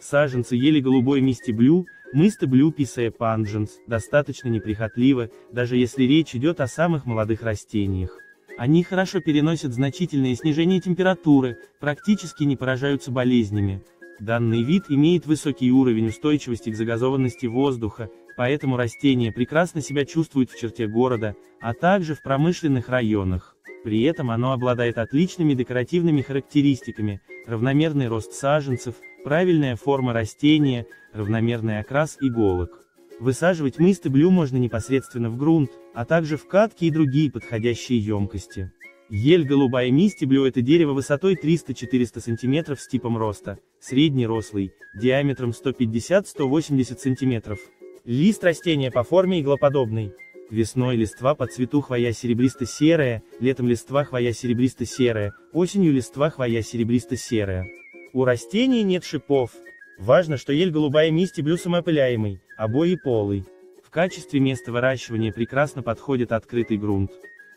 Саженцы ели голубой мисти блю, Мисты Блю Писая Пандженс, достаточно неприхотливы, даже если речь идет о самых молодых растениях. Они хорошо переносят значительное снижение температуры, практически не поражаются болезнями. Данный вид имеет высокий уровень устойчивости к загазованности воздуха, поэтому растение прекрасно себя чувствует в черте города, а также в промышленных районах. При этом оно обладает отличными декоративными характеристиками, равномерный рост саженцев, правильная форма растения, равномерный окрас иголок. Высаживать мысты блю можно непосредственно в грунт, а также в катки и другие подходящие емкости. Ель голубая мистеблю это дерево высотой 300-400 см с типом роста, средний рослый, диаметром 150-180 см. Лист растения по форме иглоподобный. Весной листва по цвету хвоя серебристо-серая, летом листва хвоя серебристо-серая, осенью листва хвоя серебристо-серая. У растений нет шипов. Важно, что ель голубая мистеблю самоопыляемый, обоеполый. В качестве места выращивания прекрасно подходит открытый грунт.